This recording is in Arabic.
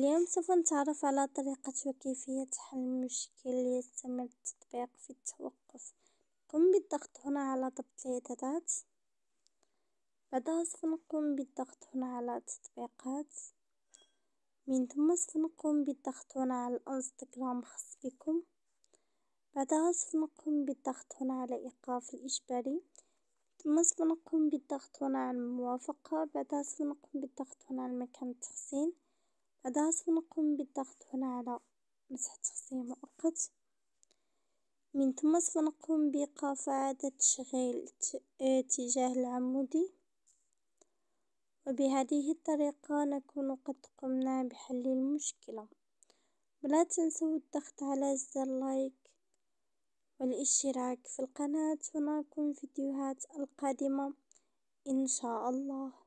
اليوم سوف نتعرف على طريقة وكيفية حل مشكل يستمر التطبيق في التوقف. قم بالضغط هنا على ضبط الإعدادات. بعدها سوف نقوم بالضغط هنا على التطبيقات. من ثم سوف نقوم بالضغط هنا على الانستغرام خاص بكم. بعدها سوف نقوم بالضغط هنا على إيقاف الإجباري. ثم سوف نقوم بالضغط هنا على الموافقة. بعدها سوف نقوم بالضغط هنا على مكان التخزين. بعدها سوف نقوم بالضغط هنا على مسح تخزين مؤقت. من ثم سوف نقوم بإيقاف إعادة تشغيل اتجاه العمودي. وبهذه الطريقة نكون قد قمنا بحل المشكلة. ولا تنسوا الضغط على زر لايك والاشتراك في القناة. ونراكم فيديوهات القادمة إن شاء الله.